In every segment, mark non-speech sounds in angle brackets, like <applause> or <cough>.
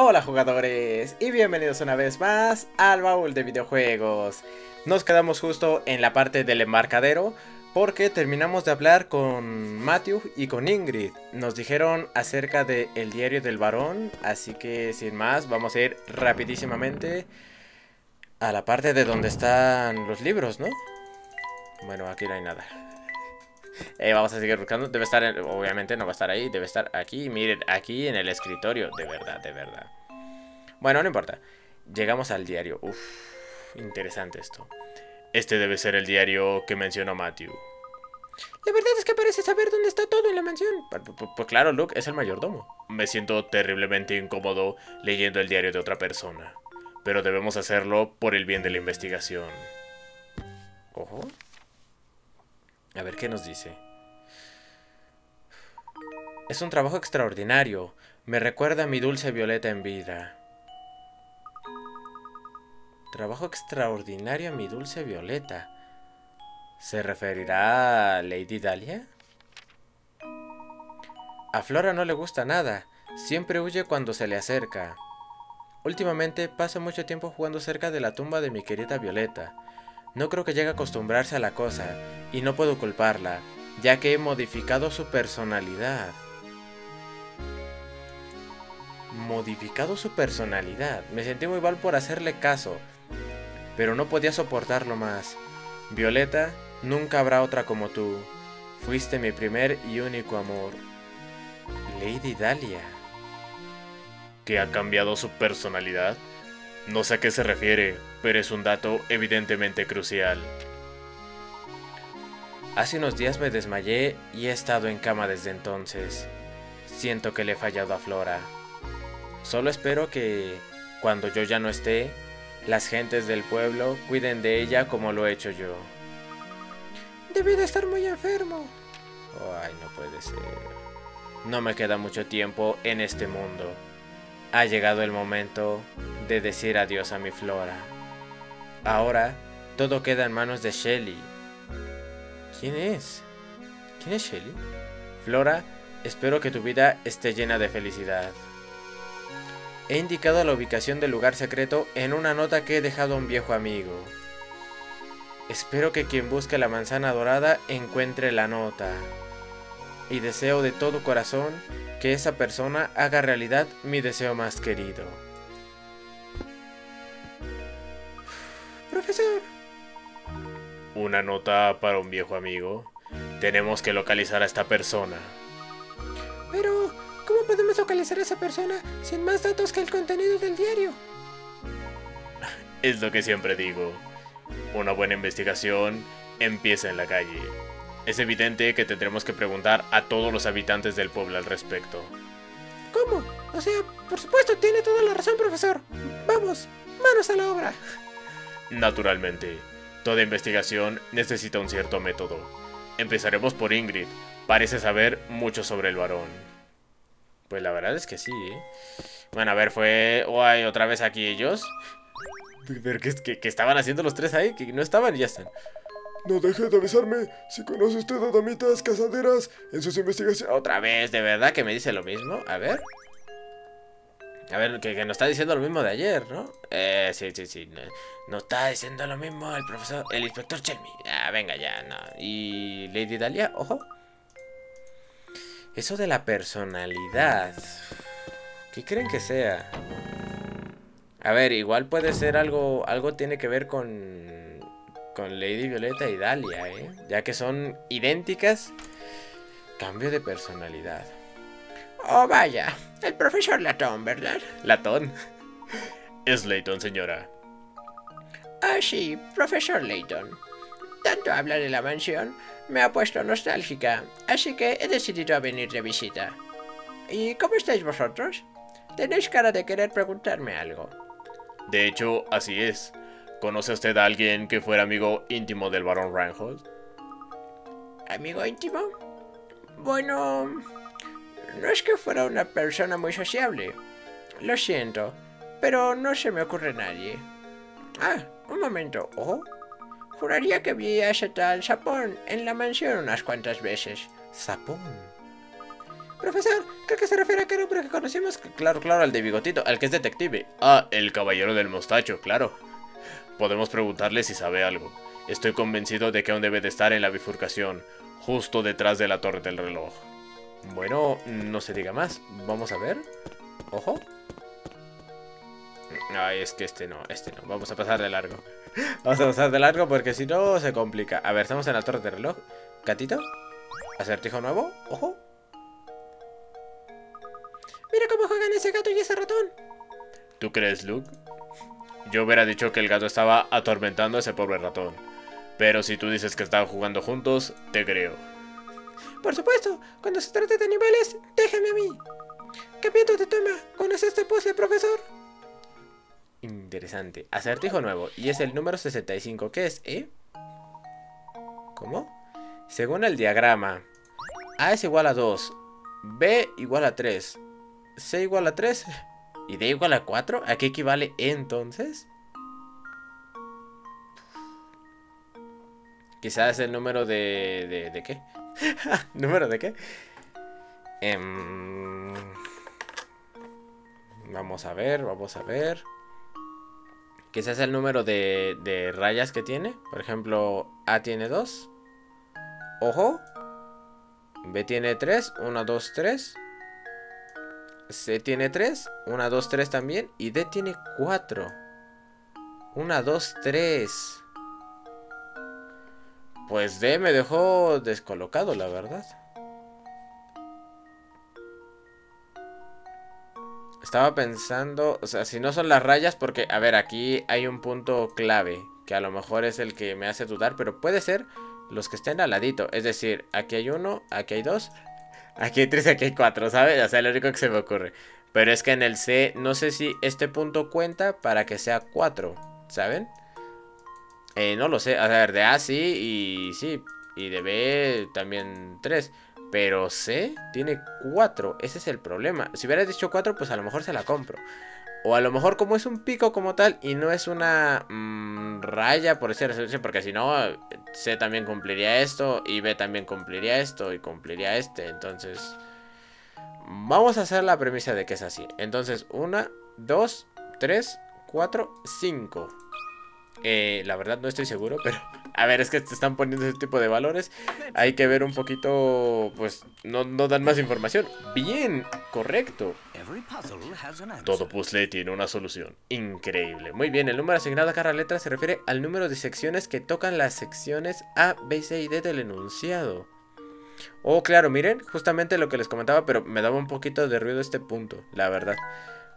Hola jugadores y bienvenidos una vez más al baúl de videojuegos. Nos quedamos justo en la parte del embarcadero porque terminamos de hablar con Matthew y con Ingrid. Nos dijeron acerca del el diario del varón, así que sin más vamos a ir rapidísimamente a la parte de donde están los libros, ¿no? Bueno, aquí no hay nada. Eh, vamos a seguir buscando. Debe estar, obviamente no va a estar ahí. Debe estar aquí. Miren, aquí en el escritorio. De verdad, de verdad. Bueno, no importa. Llegamos al diario. Uf, interesante esto. Este debe ser el diario que mencionó Matthew. La verdad es que parece saber dónde está todo en la mansión. Pues, claro, Luke es el mayordomo. Me siento terriblemente incómodo leyendo el diario de otra persona. Pero debemos hacerlo por el bien de la investigación. Ojo. A ver qué nos dice. Es un trabajo extraordinario. Me recuerda a mi dulce violeta en vida. Trabajo extraordinario a mi dulce violeta. ¿Se referirá a Lady Dahlia? A Flora no le gusta nada. Siempre huye cuando se le acerca. Últimamente pasa mucho tiempo jugando cerca de la tumba de mi querida Violeta. No creo que llegue a acostumbrarse a la cosa, y no puedo culparla, ya que he modificado su personalidad. Modificado su personalidad. Me sentí muy mal por hacerle caso, pero no podía soportarlo más. Violeta, nunca habrá otra como tú. Fuiste mi primer y único amor. Lady Dahlia. ¿Que ha cambiado su personalidad? No sé a qué se refiere, pero es un dato evidentemente crucial. Hace unos días me desmayé y he estado en cama desde entonces. Siento que le he fallado a Flora. Solo espero que, cuando yo ya no esté, las gentes del pueblo cuiden de ella como lo he hecho yo. Debe de estar muy enfermo. Ay, no puede ser. No me queda mucho tiempo en este mundo. Ha llegado el momento de decir adiós a mi Flora. Ahora todo queda en manos de Shelly. ¿Quién es? ¿Quién es Shelly? Flora, espero que tu vida esté llena de felicidad. He indicado la ubicación del lugar secreto en una nota que he dejado a un viejo amigo. Espero que quien busque la manzana dorada encuentre la nota. Y deseo de todo corazón que esa persona haga realidad mi deseo más querido. Profesor. Una nota para un viejo amigo. Tenemos que localizar a esta persona. Pero, ¿cómo podemos localizar a esa persona sin más datos que el contenido del diario? Es lo que siempre digo. Una buena investigación empieza en la calle. Es evidente que tendremos que preguntar a todos los habitantes del pueblo al respecto. ¿Cómo? O sea, por supuesto, tiene toda la razón, profesor. Vamos, manos a la obra. Naturalmente, toda investigación necesita un cierto método. Empezaremos por Ingrid. Parece saber mucho sobre el varón. Pues la verdad es que sí, ¿eh? Bueno, a ver, fue... ¿O hay otra vez aquí ellos? <laughs> Pero que, que estaban haciendo los tres ahí, que no estaban y ya están. No deje de avisarme si conoce usted a damitas casaderas en sus investigaciones. Otra vez, ¿de verdad que me dice lo mismo? A ver. A ver, que, nos está diciendo lo mismo de ayer, ¿no? Eh, sí, sí, sí. No, está diciendo lo mismo el profesor, el inspector Chelmy. Ah, venga ya, no. ¿Y Lady Dalia? Ojo. Eso de la personalidad. ¿Qué creen que sea? A ver, igual puede ser algo, algo tiene que ver con con Lady Violeta y Dalia, ¿eh? Ya que son idénticas. Cambio de personalidad. Oh, vaya. El profesor Latón, ¿verdad? Latón. <laughs> Es Layton, señora. Ah, sí, profesor Layton. Tanto hablar de la mansión me ha puesto nostálgica, así que he decidido venir de visita. ¿Y cómo estáis vosotros? Tenéis cara de querer preguntarme algo. De hecho, así es. ¿Conoce usted a alguien que fuera amigo íntimo del barón Reinhold? ¿Amigo íntimo? Bueno, no es que fuera una persona muy sociable. Lo siento, pero no se me ocurre nadie. Ah, un momento. ¿Oh? Juraría que vi a ese tal Sapón en la mansión unas cuantas veces. ¿Sapón? Profesor, creo que se refiere a aquel hombre que conocimos. Claro, claro, al de bigotito, al que es detective. Ah, el caballero del mostacho, claro. Podemos preguntarle si sabe algo. Estoy convencido de que aún debe de estar en la bifurcación, justo detrás de la torre del reloj. Bueno, no se diga más. Vamos a ver. Ojo. Ay, es que este no, este no. Vamos a pasar de largo. <laughs> Vamos a pasar de largo porque si no se complica. A ver, estamos en la torre del reloj. Gatito. Acertijo nuevo. Ojo. Mira cómo juegan ese gato y ese ratón. ¿Tú crees, Luke? Yo hubiera dicho que el gato estaba atormentando a ese pobre ratón. Pero si tú dices que estaban jugando juntos, te creo. Por supuesto, cuando se trate de animales, déjame a mí. ¿Qué viento te toma? ¿Conoces este puzzle, profesor? Interesante. Acertijo nuevo. Y es el número 65. ¿Qué es, eh? ¿Cómo? Según el diagrama, A es igual a 2, B igual a 3, C igual a 3 y D igual a 4. ¿A qué equivale entonces? Quizás el número de... ¿De, de qué? <laughs> ¿Número de qué? Em, vamos a ver, vamos a ver. Quizás el número de, de rayas que tiene. Por ejemplo, A tiene 2. Ojo. B tiene 3. 1, 2, 3. C tiene 3. 1, 2, 3 también. Y D tiene 4. 1, 2, 3. Pues D me dejó descolocado, la verdad. Estaba pensando, o sea, si no son las rayas, porque, a ver, aquí hay un punto clave, que a lo mejor es el que me hace dudar, pero puede ser los que estén al ladito. Es decir, aquí hay uno, aquí hay dos, aquí hay tres, aquí hay cuatro, ¿sabes? O sea, lo único que se me ocurre. Pero es que en el C, no sé si este punto cuenta para que sea cuatro, ¿saben? Eh, no lo sé, a ver, de A sí y sí, y de B también tres. Pero C tiene 4. Ese es el problema. Si hubiera dicho 4, pues a lo mejor se la compro. O a lo mejor como es un pico como tal y no es una mmm, raya por decir porque si no, C también cumpliría esto y B también cumpliría esto y cumpliría este. Entonces, vamos a hacer la premisa de que es así. Entonces, 1, 2, 3, 4, 5. Eh, la verdad no estoy seguro, <laughs> pero... A ver, es que te están poniendo ese tipo de valores. Hay que ver un poquito... Pues no, no dan más información. Bien, correcto. Todo puzzle tiene una solución. Increíble. Muy bien, el número asignado a cada letra se refiere al número de secciones que tocan las secciones A, B, C y D del enunciado. Oh, claro, miren, justamente lo que les comentaba, pero me daba un poquito de ruido este punto, la verdad.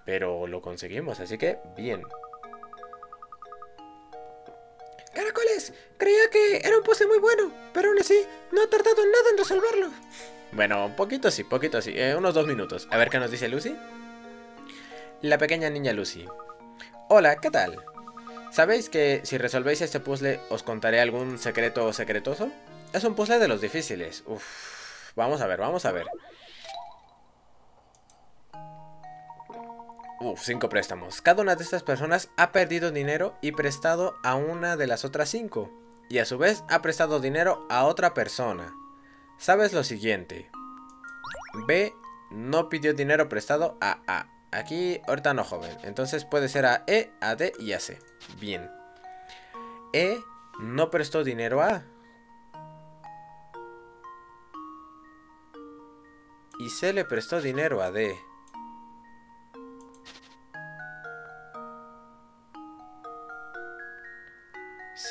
Pero lo conseguimos, así que bien. Creía que era un puzzle muy bueno, pero aún así no ha tardado nada en resolverlo. Bueno, un poquito sí, poquito sí, eh, unos dos minutos. A ver qué nos dice Lucy. La pequeña niña Lucy. Hola, ¿qué tal? ¿Sabéis que si resolvéis este puzzle os contaré algún secreto secretoso? Es un puzzle de los difíciles. Uf, vamos a ver, vamos a ver. Uf, cinco préstamos. Cada una de estas personas ha perdido dinero y prestado a una de las otras cinco. Y a su vez ha prestado dinero a otra persona. Sabes lo siguiente. B no pidió dinero prestado a A. Aquí ahorita no joven. Entonces puede ser a E, a D y a C. Bien. E no prestó dinero a A. Y C le prestó dinero a D.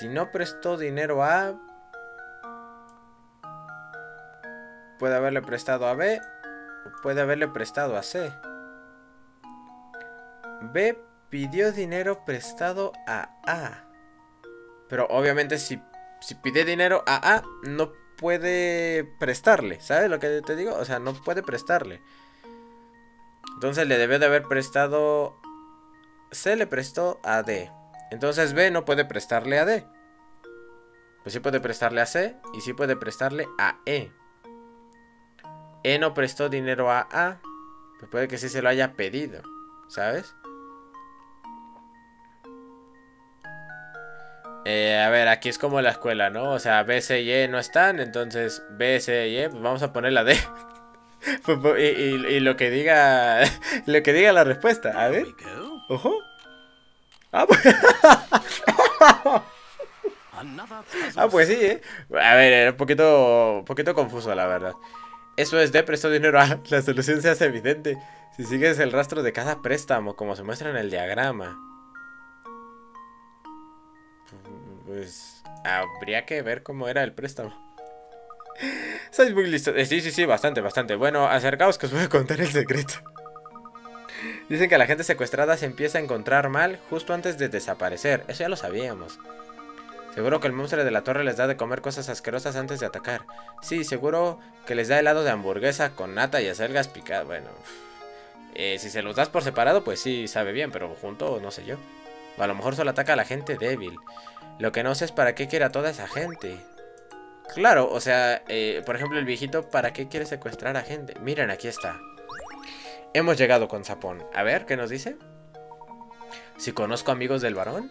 Si no prestó dinero a puede haberle prestado a B o puede haberle prestado a C. B pidió dinero prestado a A. Pero obviamente si, si pide dinero a A no puede prestarle. ¿Sabes lo que te digo? O sea, no puede prestarle. Entonces le debió de haber prestado... C le prestó a D. Entonces B no puede prestarle a D. Pues sí puede prestarle a C y sí puede prestarle a E. E no prestó dinero a A. Pues puede que sí se lo haya pedido. ¿Sabes? Eh, a ver, aquí es como la escuela, ¿no? O sea, B, C y E no están. Entonces, B, C y E, pues vamos a poner la D. <laughs> Pues, pues, y, y- y lo que diga. <laughs> Lo que diga la respuesta. A ver. Ojo. Ah, pues, ah, pues sí, ¿eh? A ver, era un poquito, un poquito confuso, la verdad. Eso es de prestó dinero a. La solución se hace evidente. Si sigues el rastro de cada préstamo, como se muestra en el diagrama. Pues. Habría que ver cómo era el préstamo. Sois muy listos. Eh, Sí, sí, sí, bastante, bastante. Bueno, acercaos que os voy a contar el secreto. Dicen que la gente secuestrada se empieza a encontrar mal justo antes de desaparecer. Eso ya lo sabíamos. Seguro que el monstruo de la torre les da de comer cosas asquerosas antes de atacar. Sí, seguro que les da helado de hamburguesa con nata y acelgas picadas. Bueno, eh, si se los das por separado, pues sí, sabe bien, pero junto, no sé yo. A lo mejor solo ataca a la gente débil. Lo que no sé es para qué quiere a toda esa gente. Claro, o sea, eh, por ejemplo, el viejito, ¿para qué quiere secuestrar a gente? Miren, aquí está. Hemos llegado con Sapón. A ver, ¿qué nos dice? Si conozco amigos del varón.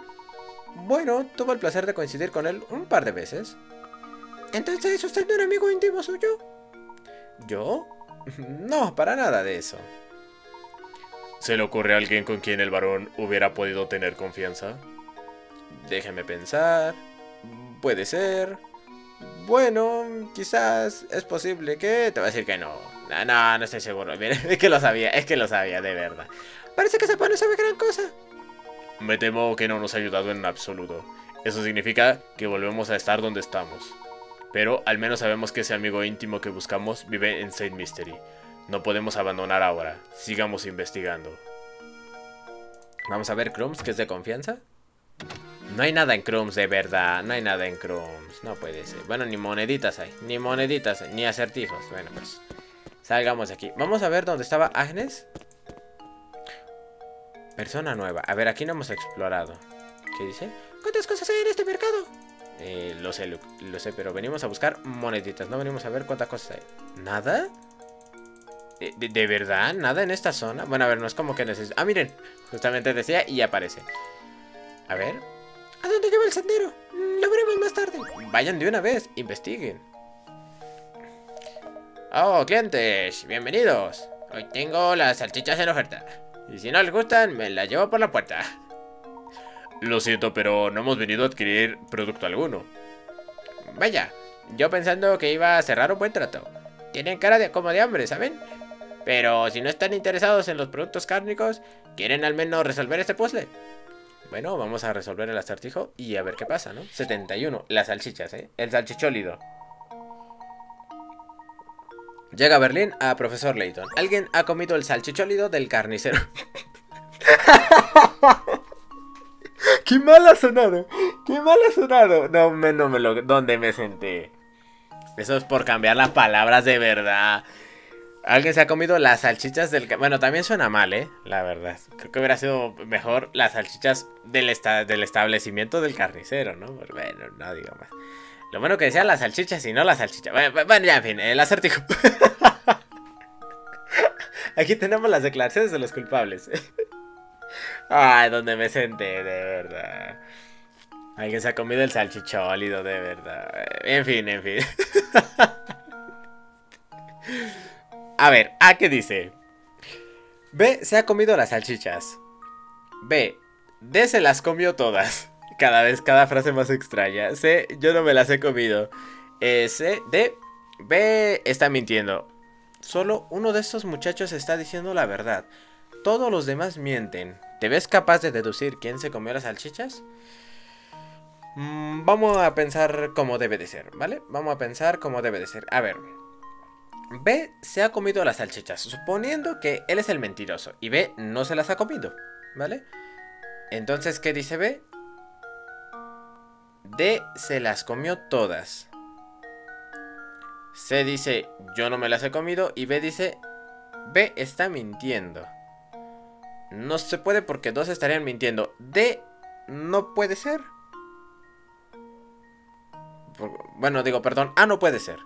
Bueno, tuve el placer de coincidir con él un par de veces. Entonces, ¿usted no era amigo íntimo suyo? ¿Yo? <laughs> No, para nada de eso. ¿Se le ocurre a alguien con quien el varón hubiera podido tener confianza? Déjeme pensar. Puede ser. Bueno, quizás es posible que... Te voy a decir que no. No, no, no estoy seguro. Mira, <laughs> es que lo sabía, es que lo sabía, de verdad. Parece que Sapón no sabe gran cosa. Me temo que no nos ha ayudado en absoluto. Eso significa que volvemos a estar donde estamos. Pero al menos sabemos que ese amigo íntimo que buscamos vive en Saint Mystery. No podemos abandonar ahora. Sigamos investigando. Vamos a ver Crumbs, que es de confianza. No hay nada en Crumbs, de verdad. No hay nada en Crumbs. No puede ser. Bueno, ni moneditas hay. Ni moneditas, hay, ni acertijos. Bueno, pues. Salgamos de aquí. Vamos a ver dónde estaba Agnes. Persona nueva. A ver, aquí no hemos explorado. ¿Qué dice? ¿Cuántas cosas hay en este mercado? Eh, lo sé, Luke, lo sé, pero venimos a buscar moneditas. No venimos a ver cuántas cosas hay. ¿Nada? ¿De, de- de verdad? ¿Nada en esta zona? Bueno, a ver, no es como que necesito... Ah, miren. Justamente decía y aparece. A ver. ¿A dónde lleva el sendero? Mm, Lo veremos más tarde. Vayan de una vez. Investiguen. Oh, clientes. Bienvenidos. Hoy tengo las salchichas en oferta. Y si no les gustan, me las llevo por la puerta. Lo siento, pero no hemos venido a adquirir producto alguno. Vaya, yo pensando que iba a cerrar un buen trato. Tienen cara de como de hambre, ¿saben? Pero si no están interesados en los productos cárnicos, ¿quieren al menos resolver este puzzle? Bueno, vamos a resolver el acertijo y a ver qué pasa, ¿no? 71, las salchichas, ¿eh? El salchichólido. Llega Berlín a Profesor Layton. Alguien ha comido el salchichólido del carnicero. <laughs> ¡Qué mal ha sonado! ¡Qué mal ha sonado! No, me, no me lo... ¿Dónde me senté? Eso es por cambiar las palabras de verdad. Alguien se ha comido las salchichas del... Bueno, también suena mal, ¿eh? La verdad. Creo que hubiera sido mejor las salchichas del, esta- del establecimiento del carnicero, ¿no? Bueno, no digo más. Lo bueno que decía las salchichas y no las salchichas. Bueno, bueno, ya, en fin, el acertijo. <laughs> Aquí tenemos las declaraciones de los culpables. Ay, donde me senté, de verdad. Alguien se ha comido el salchichólido, de verdad. En fin, en fin. <laughs> A ver, ¿a qué dice? B se ha comido las salchichas. B, D se las comió todas. Cada vez, cada frase más extraña. C, yo no me las he comido. Eh, C, D, B está mintiendo. Solo uno de estos muchachos está diciendo la verdad. Todos los demás mienten. ¿Te ves capaz de deducir quién se comió las salchichas? Mm, vamos a pensar cómo debe de ser, ¿vale? Vamos a pensar cómo debe de ser. A ver. B se ha comido las salchichas, suponiendo que él es el mentiroso y B no se las ha comido, ¿vale? Entonces, ¿qué dice B? D se las comió todas. C dice, yo no me las he comido y B dice, B está mintiendo. No se puede porque dos estarían mintiendo. D no puede ser. Bueno, digo, perdón, A no puede ser.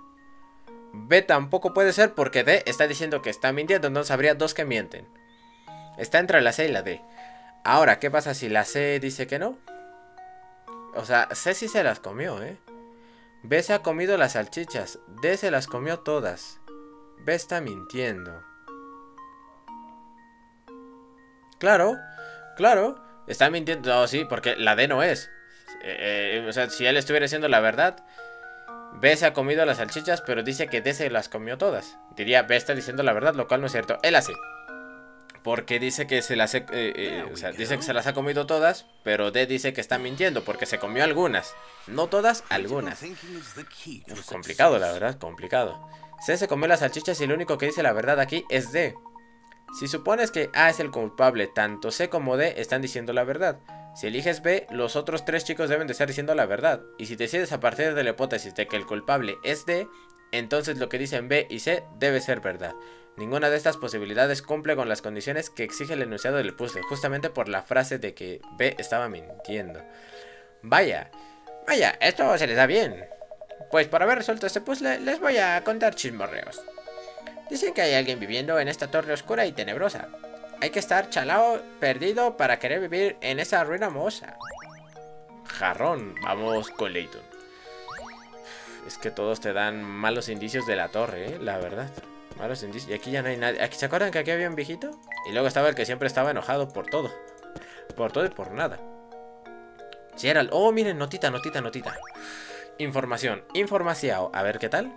B tampoco puede ser porque D está diciendo que está mintiendo, entonces habría dos que mienten. Está entre la C y la D. Ahora, ¿qué pasa si la C dice que no? O sea, C sí se las comió, ¿eh? B se ha comido las salchichas. D se las comió todas. B está mintiendo. Claro, claro, está mintiendo. No, sí, porque la D no es. Eh, eh, o sea, si él estuviera diciendo la verdad, B se ha comido las salchichas, pero dice que D se las comió todas. Diría, B está diciendo la verdad, lo cual no es cierto. Él hace. Porque dice que se las, eh, o sea, dice que se las ha comido todas, pero D dice que está mintiendo porque se comió algunas. No todas, algunas. complicado, la verdad, complicado. C se comió las salchichas y lo único que dice la verdad aquí es D. Si supones que A es el culpable, tanto C como D están diciendo la verdad. Si eliges B, los otros tres chicos deben de estar diciendo la verdad. Y si decides a partir de la hipótesis de que el culpable es D, entonces lo que dicen B y C debe ser verdad. Ninguna de estas posibilidades cumple con las condiciones que exige el enunciado del puzzle, justamente por la frase de que B estaba mintiendo. Vaya, vaya, esto se les da bien. Pues por haber resuelto este puzzle, les voy a contar chismorreos. Dicen que hay alguien viviendo en esta torre oscura y tenebrosa. Hay que estar chalao, perdido, para querer vivir en esa ruina mohosa. Jarrón, vamos con Leighton. Es que todos te dan malos indicios de la torre, ¿eh? la verdad. Malos. Y aquí ya no hay nadie. ¿Aquí, ¿Se acuerdan que aquí había un viejito? Y luego estaba el que siempre estaba enojado por todo. Por todo y por nada. Gerald. Oh, miren, notita, notita, notita. Información, información. A ver, ¿qué tal?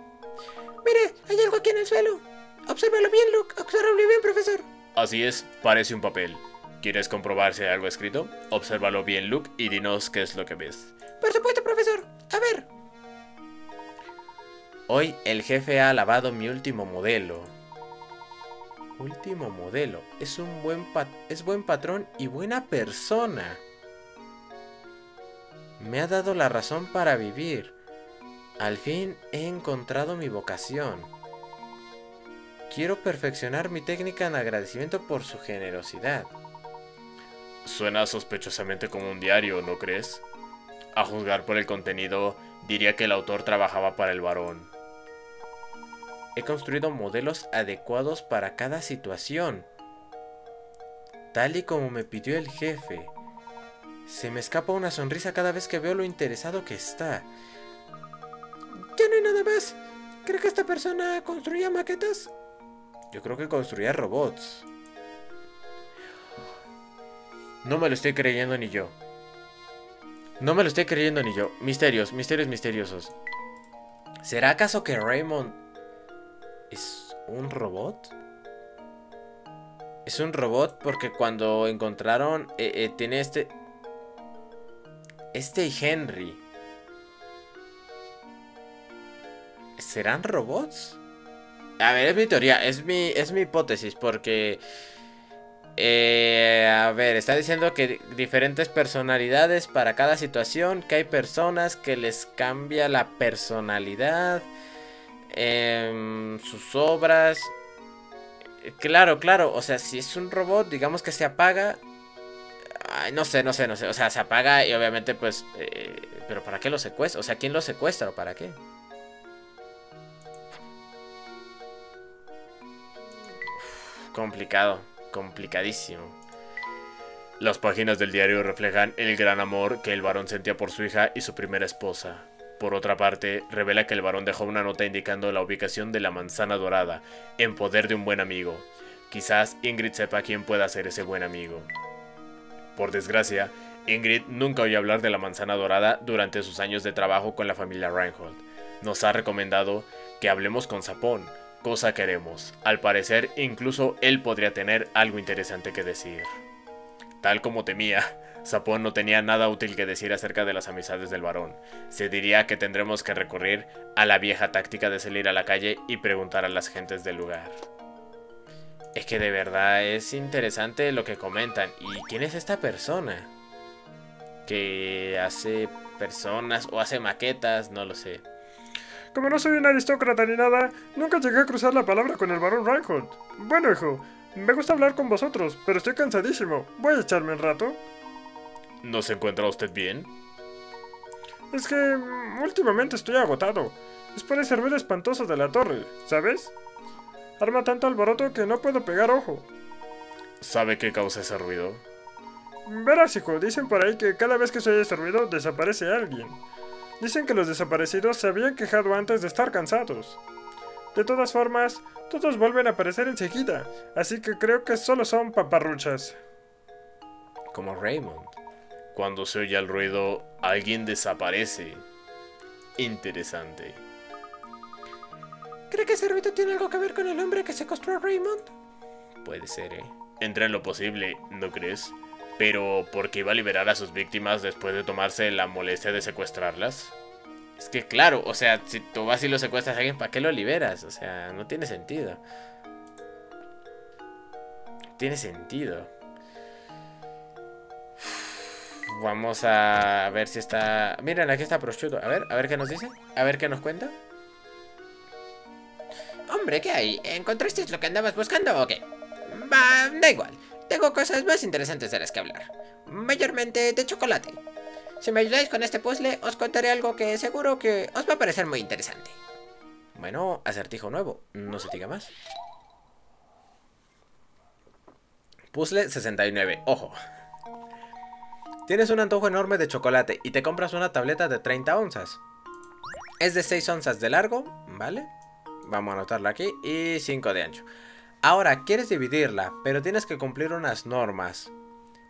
Mire, hay algo aquí en el suelo. Obsérvalo bien, Luke. Obsérvalo bien, profesor. Así es, parece un papel. ¿Quieres comprobar si hay algo escrito? Obsérvalo bien, Luke, y dinos qué es lo que ves. Por supuesto, profesor. A ver. Hoy el jefe ha alabado mi último modelo. Último modelo. Es un buen es buen patrón y buena persona. Me ha dado la razón para vivir. Al fin he encontrado mi vocación. Quiero perfeccionar mi técnica en agradecimiento por su generosidad. Suena sospechosamente como un diario, ¿no crees? A juzgar por el contenido, diría que el autor trabajaba para el varón. He construido modelos adecuados para cada situación, tal y como me pidió el jefe. Se me escapa una sonrisa cada vez que veo lo interesado que está. Ya no hay nada más. ¿Cree que esta persona construía maquetas? Yo creo que construía robots. No me lo estoy creyendo ni yo. No me lo estoy creyendo ni yo. Misterios, misterios misteriosos. ¿Será acaso que Raymond es un robot? Es un robot porque cuando encontraron eh, eh, tiene este este y Henry. ¿Serán robots? A ver, es mi teoría, es mi, es mi hipótesis, porque... Eh, a ver, está diciendo que diferentes personalidades para cada situación, que hay personas que les cambia la personalidad, em, sus obras. Claro, claro, o sea, si es un robot, digamos que se apaga. no sé, no sé, no sé, o sea, se apaga y obviamente pues... Eh, pero ¿para qué lo secuestra? O sea, ¿quién lo secuestra o para qué? Complicado, complicadísimo. Las páginas del diario reflejan el gran amor que el varón sentía por su hija y su primera esposa. Por otra parte, revela que el varón dejó una nota indicando la ubicación de la manzana dorada, en poder de un buen amigo. Quizás Ingrid sepa quién pueda ser ese buen amigo. Por desgracia, Ingrid nunca oyó hablar de la manzana dorada durante sus años de trabajo con la familia Reinhold. Nos ha recomendado que hablemos con Sapón, cosa queremos. Al parecer, incluso él podría tener algo interesante que decir. Tal como temía, Sapón no tenía nada útil que decir acerca de las amistades del varón. Se diría que tendremos que recurrir a la vieja táctica de salir a la calle y preguntar a las gentes del lugar. Es que de verdad es interesante lo que comentan. ¿Y quién es esta persona? Que hace personas o hace maquetas, no lo sé. Como no soy un aristócrata ni nada, nunca llegué a cruzar la palabra con el barón Reinhold. Bueno, hijo, me gusta hablar con vosotros, pero estoy cansadísimo. ¿Voy a echarme un rato? ¿No se encuentra usted bien? Es que mm, últimamente estoy agotado. Es por ese ruido espantoso de la torre, ¿sabes? Arma tanto alboroto que no puedo pegar ojo. ¿Sabe qué causa ese ruido? Verás, hijo, dicen por ahí que cada vez que se oye ese ruido desaparece alguien. Dicen que los desaparecidos se habían quejado antes de estar cansados. De todas formas, todos vuelven a aparecer enseguida, así que creo que solo son paparruchas. Como Raymond. Cuando se oye el ruido, alguien desaparece. Interesante. ¿Cree que ese ruido tiene algo que ver con el hombre que secuestró a Raymond? Puede ser, ¿eh? Entra en lo posible, ¿no crees? Pero, ¿por qué iba a liberar a sus víctimas después de tomarse la molestia de secuestrarlas? Es que claro, o sea, si tú vas y lo secuestras a alguien, ¿para qué lo liberas? O sea, no tiene sentido. Tiene sentido. Vamos a ver si está... Miren, aquí está Prosciutto. A ver, a ver qué nos dice. A ver qué nos cuenta. Hombre, ¿qué hay? ¿Encontraste lo que andabas buscando o qué? Va, da igual. Tengo cosas más interesantes de las que hablar. Mayormente de chocolate. Si me ayudáis con este puzzle, os contaré algo que seguro que os va a parecer muy interesante. Bueno, acertijo nuevo. No se diga más. Puzzle 69. Ojo. Tienes un antojo enorme de chocolate y te compras una tableta de 30 onzas. Es de 6 onzas de largo, ¿vale? Vamos a anotarla aquí. Y 5 de ancho. Ahora, quieres dividirla, pero tienes que cumplir unas normas.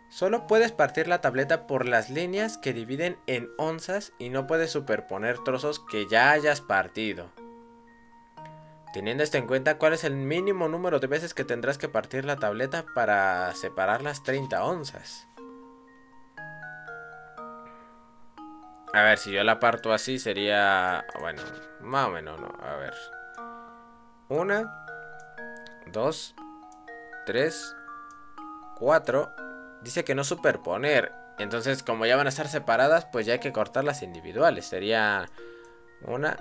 Solo puedes partir la tableta por las líneas que dividen en onzas y no puedes superponer trozos que ya hayas partido. Teniendo esto en cuenta, ¿cuál es el mínimo número de veces que tendrás que partir la tableta para separar las 30 onzas? A ver, si yo la parto así sería... Bueno, más o menos, no. A ver. Una, dos, tres, cuatro. Dice que no superponer. Entonces, como ya van a estar separadas, pues ya hay que cortarlas individuales. Sería una,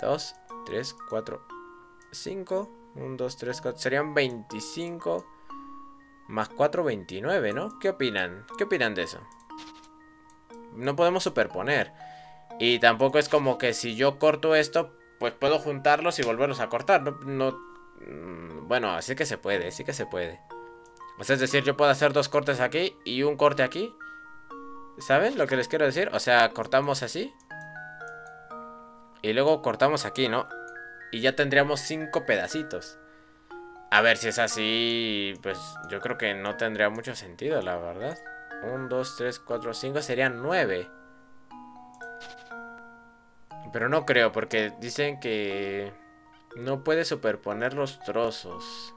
dos, tres, cuatro, cinco. Un, dos, tres, cuatro. Serían 25 más 4, 29, ¿no? ¿Qué opinan? ¿Qué opinan de eso? No podemos superponer. Y tampoco es como que si yo corto esto, pues puedo juntarlos y volverlos a cortar. No, no mm, bueno, así que se puede, sí que se puede. O sea, es decir, yo puedo hacer dos cortes aquí y un corte aquí. ¿Saben lo que les quiero decir? O sea, cortamos así. Y luego cortamos aquí, ¿no? Y ya tendríamos cinco pedacitos. A ver si es así, pues yo creo que no tendría mucho sentido, la verdad. 1, 2, 3, 4, 5 serían 9. Pero no creo, porque dicen que no puede superponer los trozos.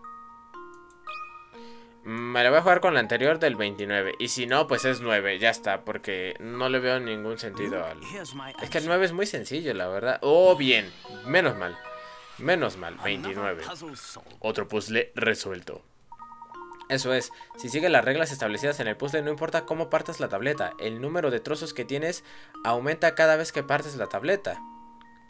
Me la voy a jugar con la anterior del 29. Y si no, pues es 9. Ya está, porque no le veo ningún sentido al... Es que el 9 es muy sencillo, la verdad. Oh, bien. Menos mal. Menos mal, 29. Otro puzzle resuelto. Eso es, si sigues las reglas establecidas en el puzzle no importa cómo partas la tableta, el número de trozos que tienes aumenta cada vez que partes la tableta.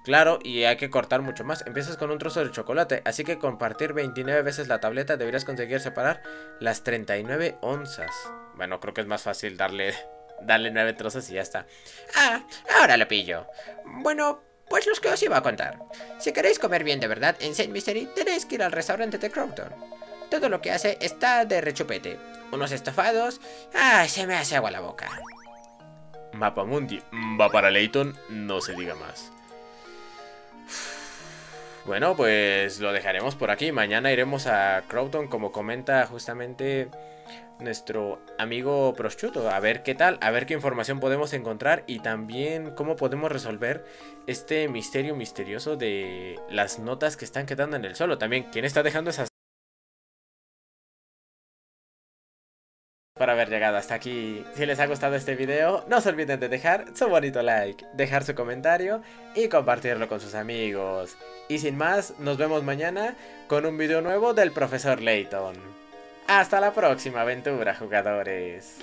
Claro, y hay que cortar mucho más. Empiezas con un trozo de chocolate, así que con partir 29 veces la tableta deberías conseguir separar las 39 onzas. Bueno, creo que es más fácil darle, <laughs> darle 9 trozos y ya está. Ah, ahora lo pillo. Bueno, pues los que os iba a contar. Si queréis comer bien de verdad en Saint Mystery, tenéis que ir al restaurante de Crowton. Todo lo que hace está de rechupete. Unos estofados... ¡Ay, se me hace agua la boca! Mapamundi va para Layton, no se diga más. Bueno, pues lo dejaremos por aquí. Mañana iremos a Crowton, como comenta justamente nuestro amigo Prosciutto. A ver qué tal, a ver qué información podemos encontrar y también cómo podemos resolver este misterio misterioso de las notas que están quedando en el suelo. También, ¿quién está dejando esas por haber llegado hasta aquí. Si les ha gustado este video, no se olviden de dejar su bonito like, dejar su comentario y compartirlo con sus amigos. Y sin más, nos vemos mañana con un video nuevo del profesor Layton. Hasta la próxima aventura, jugadores.